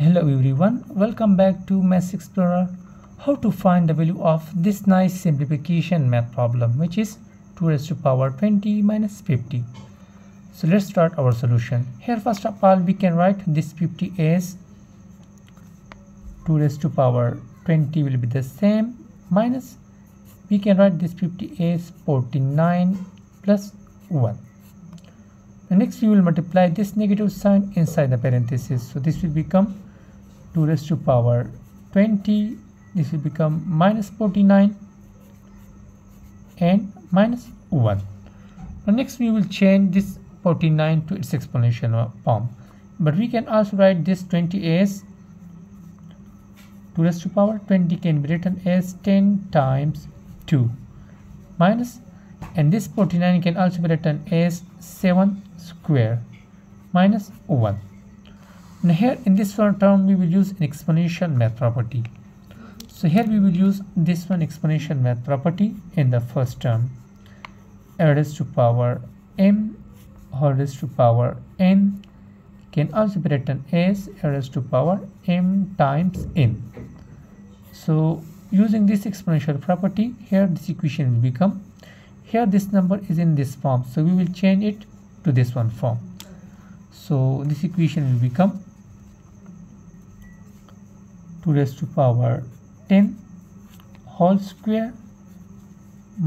Hello everyone, welcome back to Maths Explorer. How to find the value of this nice simplification math problem which is 2 raised to power 20 minus 50. So let's start our solution. Here first of all we can write this 50 as 2 raised to power 20 will be the same minus we can write this 50 as 49 plus 1 the next we will multiply this negative sign inside the parenthesis so this will become 2 raised to power 20 this will become minus 49 and minus 1 now next we will change this 49 to its exponential form. But we can also write this 20 as 2 raised to power 20 can be written as 10 times 2 minus and this 49 can also be written as 7 square minus 1 now here in this one term we will use an exponential math property. So here we will use this one exponential math property in the first term. A raised to power m or raised to power n. Can also be written as a raised to power m times n. So using this exponential property here this equation will become. Here this number is in this form so we will change it to this one form. So this equation will become 2 raised to power 10 whole square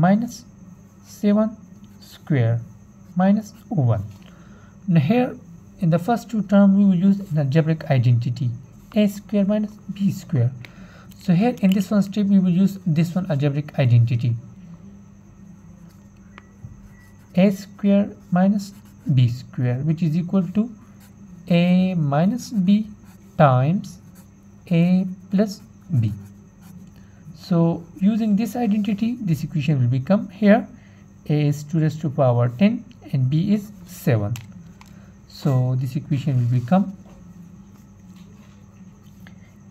minus 7 square minus 1 now here in the first two terms we will use an algebraic identity a square minus b square. So here in this one step we will use this one algebraic identity a square minus b square which is equal to a minus b times a plus b. So using this identity this equation will become here. A is 2 raised to power 10 and b is 7 so this equation will become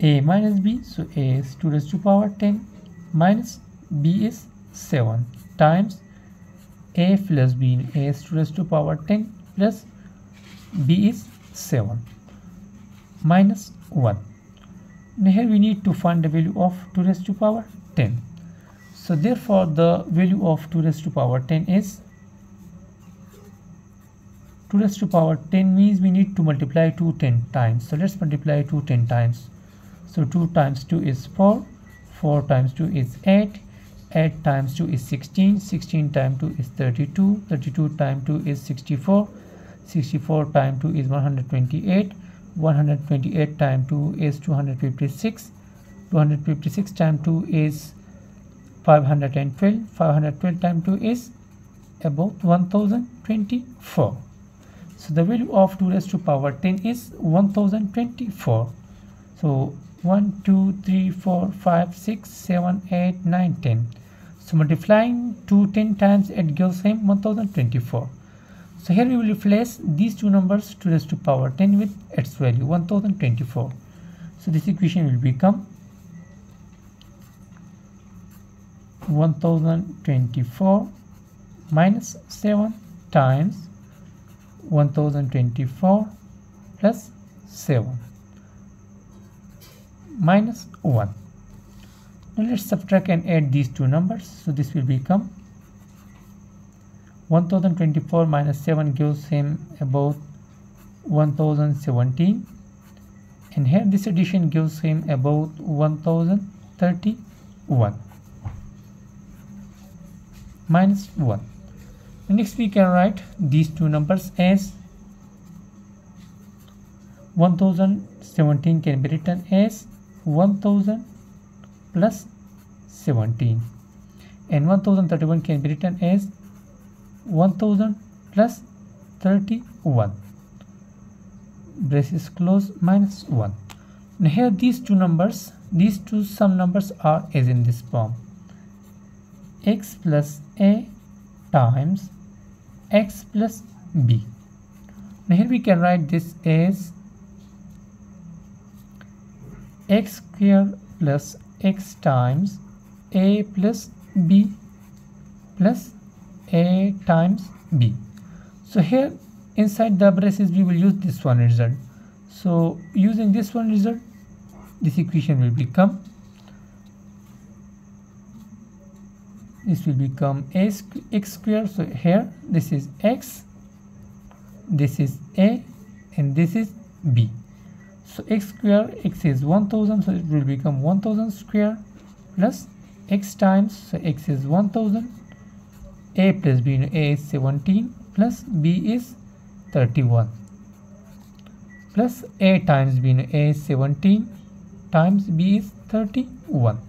a minus b. So a is 2 raised to power 10 minus b is 7 times a plus b. In a is 2 raised to power 10 plus b is 7 minus 1 here we need to find the value of 2 raised to power 10 so therefore the value of 2 raised to power 10 is 2 raised to power 10 means we need to multiply 2 10 times. So let's multiply 2 10 times. So 2 times 2 is 4 4 times 2 is 8 8 times 2 is 16 16 times 2 is 32 32 times 2 is 64 64 times 2 is 128 128 times 2 is 256 256 times 2 is 512 512 times 2 is about 1024 so the value of 2 raised to power 10 is 1024 so 1 2 3 4 5 6 7 8 9 10 so multiplying 2 10 times it gives him 1024. So here we will replace these two numbers to raise to power 10 with its value 1024. So this equation will become 1024 minus 7 times 1024 plus 7 minus 1 now let's subtract and add these two numbers so this will become 1024 minus 7 gives him about 1017 and here this addition gives him about 1031 minus 1 next we can write these two numbers as 1017 can be written as 1000 plus 17 and 1031 can be written as 1000 plus 31 braces close minus 1 now here these two numbers these two sum numbers are as in this form. X plus a times x plus b. Now here we can write this as x square plus x times a plus b plus a times b. So here inside the braces we will use this one result. So using this one result this equation will become this will become a x square. So here this is x this is a and this is b. So x square x is 1000 so it will become 1000 square plus x times so x is 1000 a plus b a is 17 plus b is 31 plus a times b a is 17 times b is 31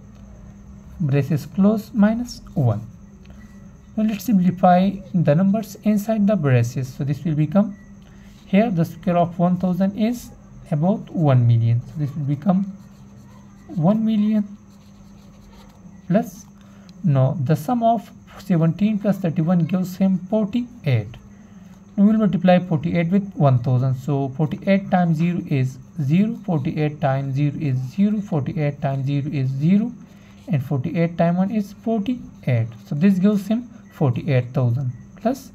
braces close minus 1 now let's simplify the numbers inside the braces. So this will become here the square of 1000 is about 1 million. So this will become 1 million plus no the sum of 17 plus 31 gives him 48 we will multiply 48 with 1000 so 48 times 0 is 0 48 times 0 is 0 48 times 0 is 0 and 48 times 1 is 48 so this gives him 48000 plus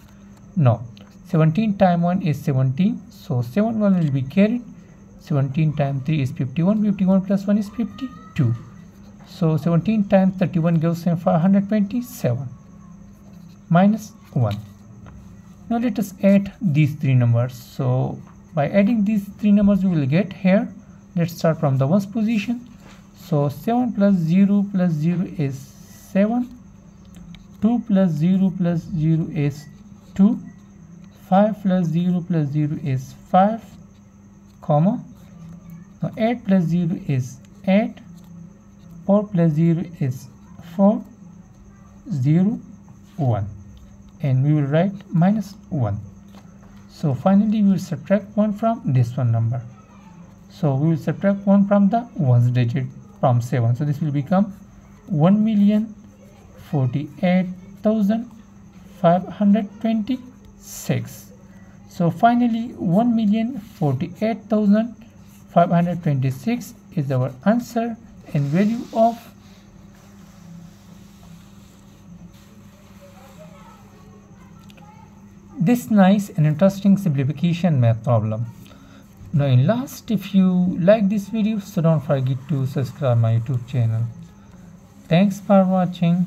no. 17 times 1 is 17 so 7 1 will be carried. 17 times 3 is 51 51 plus 1 is 52 so 17 times 31 gives him 527 minus 1 now let us add these three numbers. So by adding these three numbers we will get here. Let's start from the ones position. So 7 plus 0 plus 0 is 7 2 plus 0 plus 0 is 2 5 plus 0 plus 0 is 5 comma. Now 8 plus 0 is 8 4 plus 0 is 4 0 1 and we will write minus 1 so finally we will subtract 1 from this one number. So we will subtract 1 from the ones digit from 7 so this will become 1 million 48,526 so finally 1 million 48,526 is our answer and value of this nice and interesting simplification math problem. Now in last if you like this video so don't forget to subscribe my youtube channel. Thanks for watching